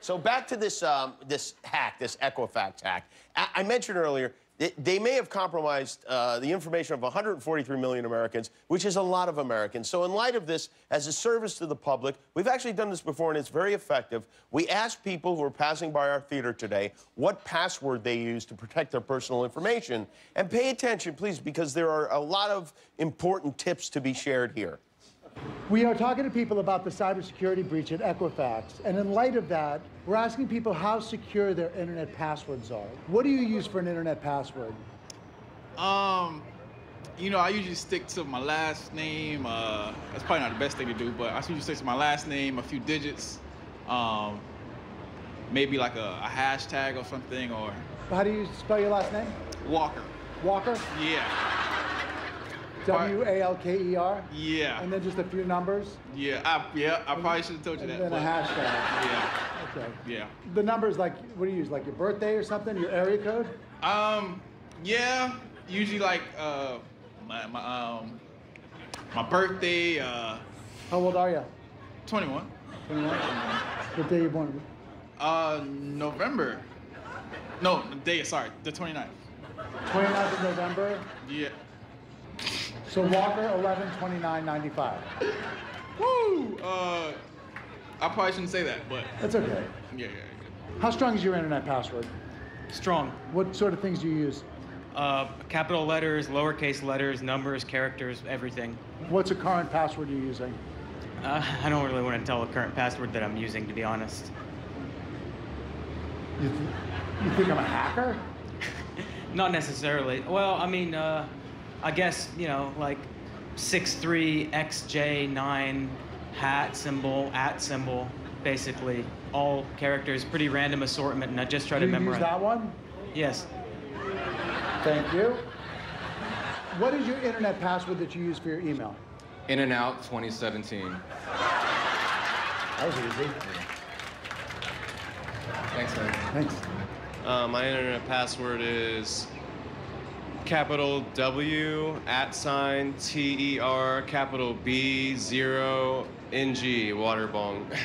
So back to this um, this hack, this Equifax hack. I, I mentioned earlier they, they may have compromised uh, the information of 143 million Americans, which is a lot of Americans. So in light of this, as a service to the public, we've actually done this before and it's very effective. We asked people who are passing by our theater today what password they use to protect their personal information. And pay attention, please, because there are a lot of important tips to be shared here. We are talking to people about the cybersecurity breach at Equifax, and in light of that, we're asking people how secure their internet passwords are. What do you use for an internet password? Um, you know, I usually stick to my last name. Uh, that's probably not the best thing to do, but I usually stick to my last name, a few digits, um, maybe like a, a hashtag or something, or How do you spell your last name? Walker. Walker? Yeah, W A L K E R? yeah, And then just a few numbers? yeah. I, yeah, I probably should have told you And that. then a hashtag. Yeah, Okay. yeah. The numbers like, what do you use, like your birthday or something, your area code? Um, yeah. Usually like uh, my, my um, my birthday, uh, How old are you? 21. 21? What day you born? Uh, November. No, the day. Sorry, the 29th. 29th of November. Yeah. So Walker, 11, 29, 95. Woo! Uh, I probably shouldn't say that, but That's okay. yeah, yeah, yeah. How strong is your internet password? Strong. What sort of things do you use? Uh, capital letters, lowercase letters, numbers, characters, everything. What's a current password you're using? Uh, I don't really want to tell the current password that I'm using, to be honest. You, th- you think I'm a hacker? Not necessarily. Well, I mean, uh, I guess, you know, like 63XJ9 hat symbol, at symbol, basically. All characters, pretty random assortment, and I just try Do to you use memorize. that one? Yes. Thank you. What is your internet password that you use for your email? In and Out 2017. That was easy. Thanks, man. Thanks. Uh, my internet password is capital W at sign T E R capital B zero N G water bong.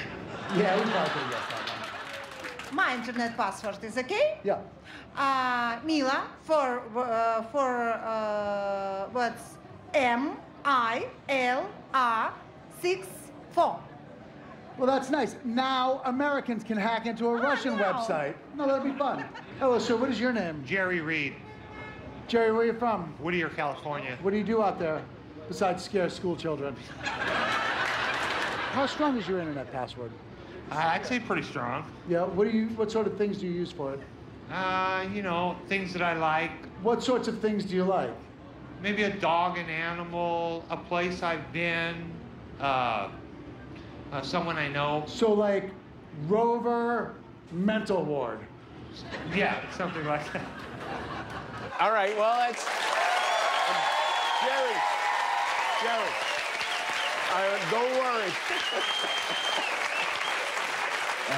Yeah, we probably could have guessed that one. My internet password is okay. Yeah. Uh, Mila for uh, for uh, what's M I L R six four. Well, that's nice. Now Americans can hack into a Russian no. website. No, that'd be fun. Hello, sir. What is your name? Jerry Reed, Jerry, where are you from? Whittier, California. What do you do out there besides scare school children? How strong is your internet password? Uh, I'd say pretty strong. Yeah. What do you? What sort of things do you use for it? Uh, you know, things that I like. What sorts of things do you like? Maybe a dog, an animal, a place I've been, uh, uh, someone I know. So like Rover mental ward. Yeah, something like that. All right, well, that's. Jerry, Jerry, uh, don't worry.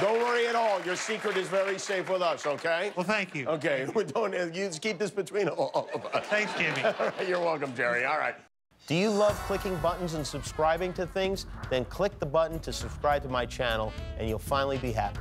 don't worry at all. Your secret is very safe with us, okay? Well, thank you. Okay, we don't, you just keep this between all of us. Thanks, Jimmy. Right, you're welcome, Jerry. All right. Do you love clicking buttons and subscribing to things? Then click the button to subscribe to my channel, and you'll finally be happy.